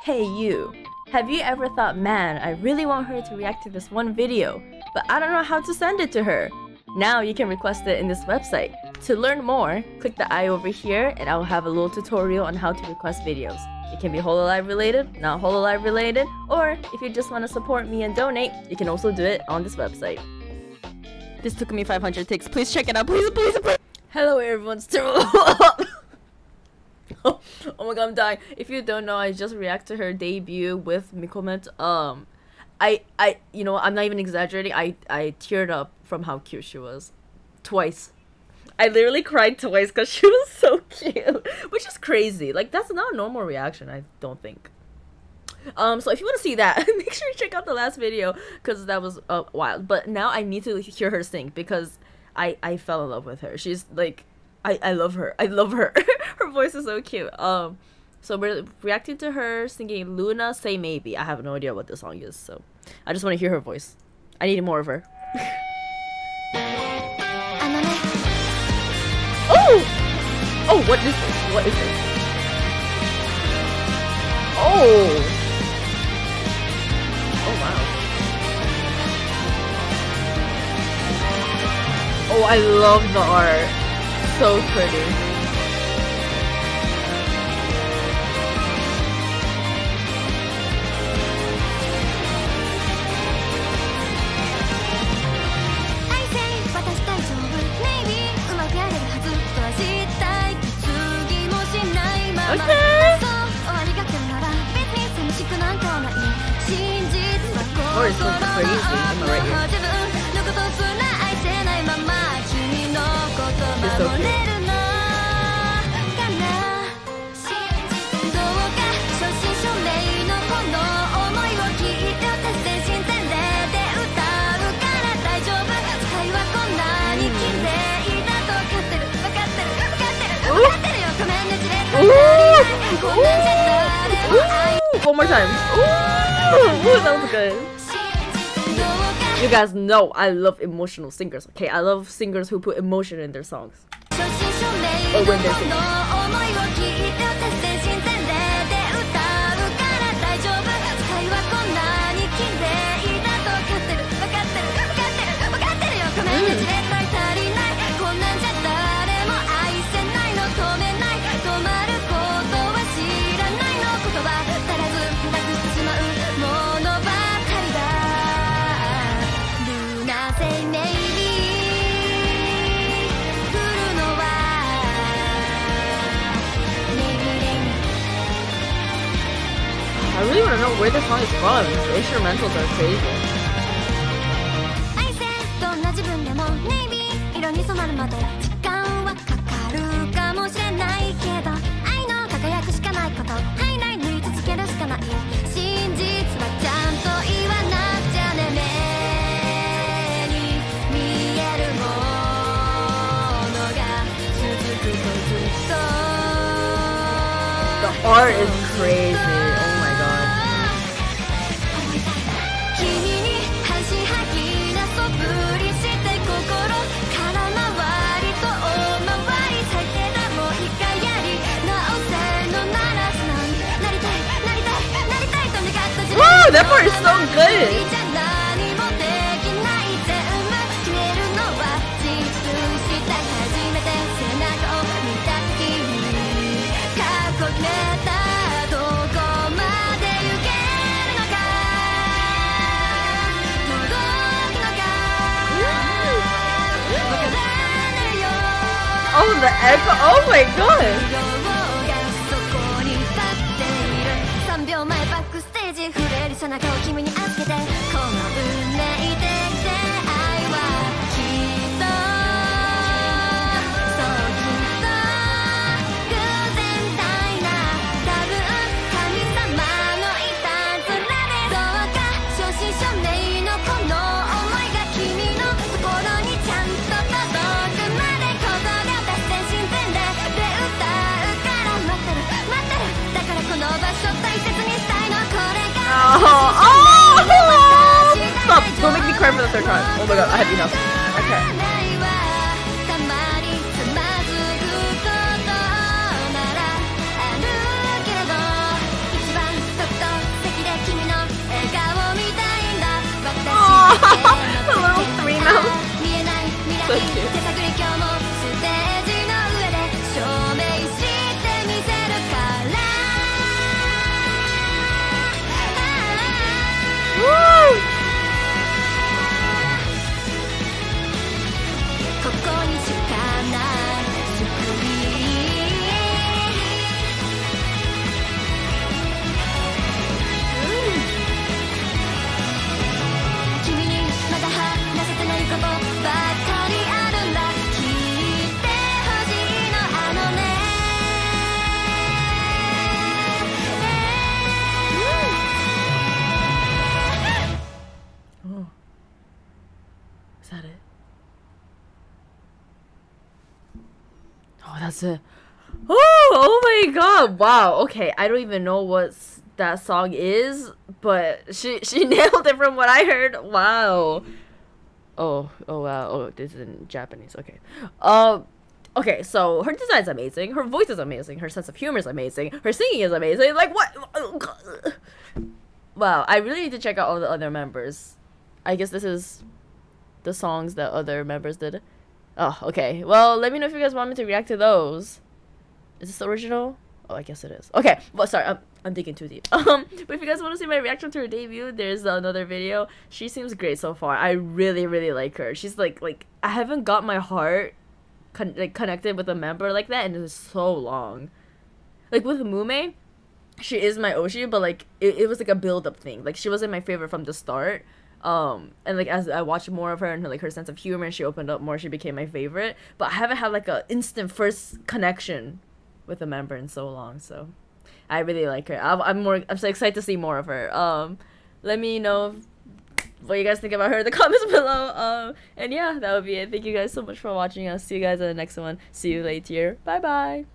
Hey you, have you ever thought, man, I really want her to react to this one video, but I don't know how to send it to her? Now you can request it in this website. To learn more, click the eye over here and I will have a little tutorial on how to request videos. It can be Hololive related, not Hololive related, or if you just want to support me and donate, you can also do it on this website. This took me 500 takes. Please check it out. Please, please, please. Hello everyone. Oh my god, I'm dying. If you don't know, I just react to her debut with Mikomet. Um, I, I, you know, I'm not even exaggerating. I, I teared up from how cute she was, twice. I literally cried twice because she was so cute, which is crazy. Like that's not a normal reaction. I don't think. Um, so if you want to see that, make sure you check out the last video because that was uh, wild. But now I need to hear her sing because I I fell in love with her. She's like I, I love her. I love her. her voice is so cute. Um, so we're reacting to her singing Luna Say Maybe. I have no idea what the song is, so I just want to hear her voice. I need more of her. oh! Oh, what is this? What is this? Oh! Oh, wow. Oh, I love the art so pretty. Okay. Or it's so crazy. Am I right here? so cute. One more time. Ooh, that was good. You guys know I love emotional singers, okay? I love singers who put emotion in their songs. Or when they're singing. I mm. where the song is from. The instrumentals are crazy. ずっと The art is crazy. Oh, that part is so good. Oh, the echo! Oh my god! 中を君に cry for the third time. Oh my god, I had enough. Okay. That's it. Oh, oh my god! Wow. Okay, I don't even know what that song is, but she she nailed it from what I heard. Wow. Oh, oh wow. Oh, this is in Japanese. Okay. Um. Okay, so her design's amazing. Her voice is amazing. Her sense of humor is amazing. Her singing is amazing. Like what? Wow, I really need to check out all the other members. I guess this is the songs that other members did. Oh, okay. Well, let me know if you guys want me to react to those. Is this the original? Oh, I guess it is. Okay. Well, sorry, I'm, I'm digging too deep. Um, but if you guys want to see my reaction to her debut, there's another video. She seems great so far. I really, really like her. She's like, like I haven't got my heart con- like connected with a member like that in so long. Like with Mumei, she is my Oshi, but like it, it was like a build up thing. Like she wasn't my favorite from the start. Um and like as I watched more of her and like her sense of humor, she opened up more. She became my favorite. But I haven't had like a instant first connection with a member in so long. So I really like her. I'm, I'm more. I'm so excited to see more of her. Um, let me know what you guys think about her in the comments below. Um, and yeah, that would be it. Thank you guys so much for watching. I'll see you guys in the next one. See you later. Bye bye.